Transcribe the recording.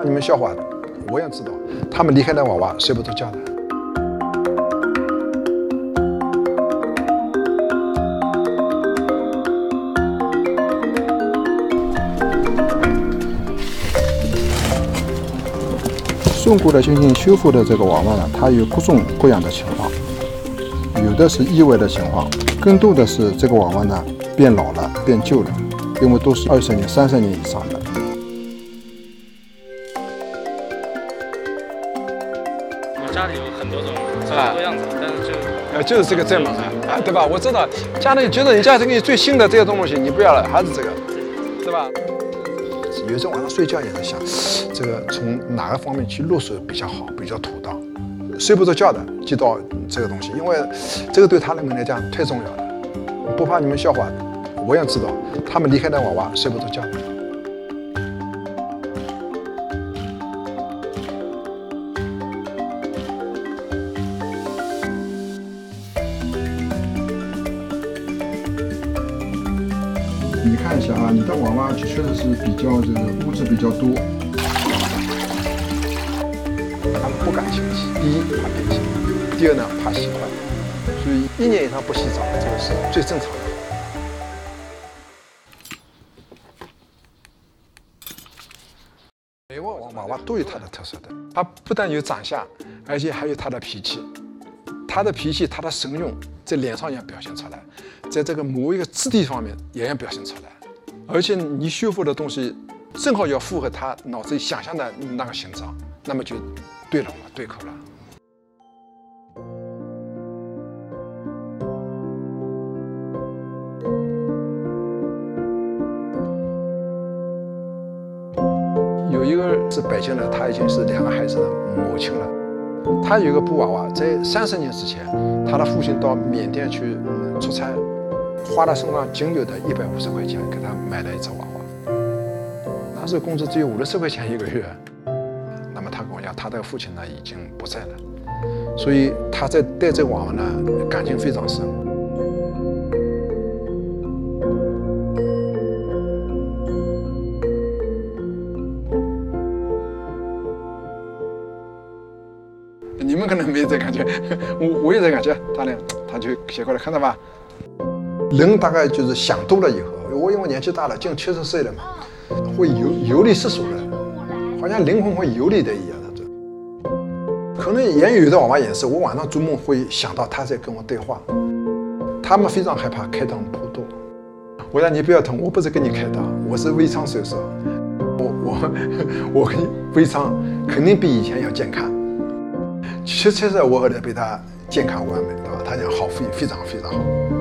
怕你们笑话，我也知道，他们离开那娃娃睡不着觉的。送过的进行修复的这个娃娃呢，它有各种各样的情况，有的是意外的情况，更多的是这个娃娃呢变老了、变旧了，因为都是二十年、三十年以上的。家里有很多种这么多样子，但是就呃，就是这个正嘛啊，对吧？我知道，家里觉得你家这个最新的这些东西你不要了，还是这个，是吧？有时候晚上睡觉也在想，这个从哪个方面去入手比较好，比较妥当。睡不着觉的就到这个东西，因为这个对他们来讲太重要了。不怕你们笑话，我也知道，他们离开那娃娃睡不着觉。你看一下啊，你的娃娃确实是比较这个物质比较多。他们不敢清洗，第一怕变形，第二呢怕洗坏，所以一年以上不洗澡，这个是最正常的。每个娃娃娃都有它的特色的，它不但有长相，而且还有它的脾气。它的脾气，它的神勇，在脸上也表现出来，在这个某一个肢体方面也要表现出来。而且你修复的东西正好要符合他脑子里想象的那个形状，那么就对了嘛，对口了。有一个是北京的，她已经是两个孩子的母亲了。他有一个布娃娃，在三十年之前，他的父亲到缅甸去出差，花了身上仅有的一百五十块钱给他买了一只娃娃。那时候工资只有五六十块钱一个月。那么他跟我讲，他的父亲呢已经不在了，所以他在带这娃娃呢感情非常深。你们可能没这感觉，我我有这感觉。他呢，他就写过来，看到吧？人大概就是想多了以后，我因为年纪大了，近七十岁了嘛，会游游离世俗的，好像灵魂会游离的一样的。这可能也有的娃娃也是，我晚上做梦会想到他在跟我对话。他们非常害怕开膛破肚。我让你不要疼，我不是跟你开刀，我是微创手术。我我我微创肯定比以前要健康。其实，我后来被他健康完美，对吧？他讲好非非常非常好。